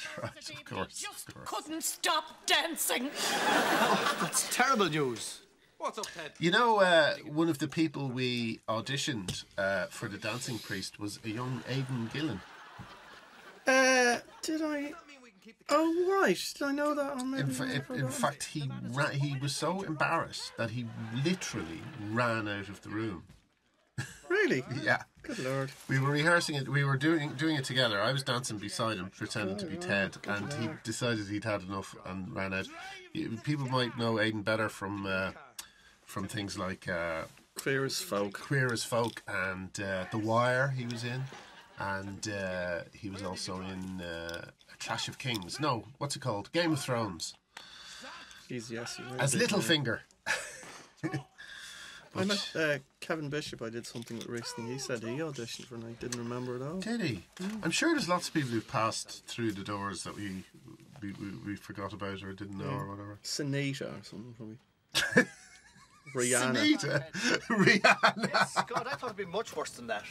Right, of course, Just of course. couldn't stop dancing. That's terrible news. What's up, Ted? You know, uh, one of the people we auditioned uh, for the Dancing Priest was a young Aidan Gillen. Uh, did I? Oh right, did I know that? Oh, maybe In, fa- in, in fact, he ra- he was so embarrassed that he literally ran out of the room. really? Yeah. Good lord. We were rehearsing it. We were doing doing it together. I was dancing beside him, pretending to be Ted, and he decided he'd had enough and ran out. People might know Aidan better from uh, from things like uh, Queer as folk. Queer as Folk and uh, The Wire. He was in, and uh, he was also in uh, Clash of Kings. No, what's it called? Game of Thrones He's yes. He's as. Littlefinger. I met Kevin Bishop. I did something with recently. He said he auditioned for, and I didn't remember it all. Did he? I'm sure there's lots of people who passed through the doors that we we, we, we forgot about or didn't know or whatever. Sunita or something probably. Rihanna. Sunita, Rihanna. Yes, God, I thought it'd be much worse than that.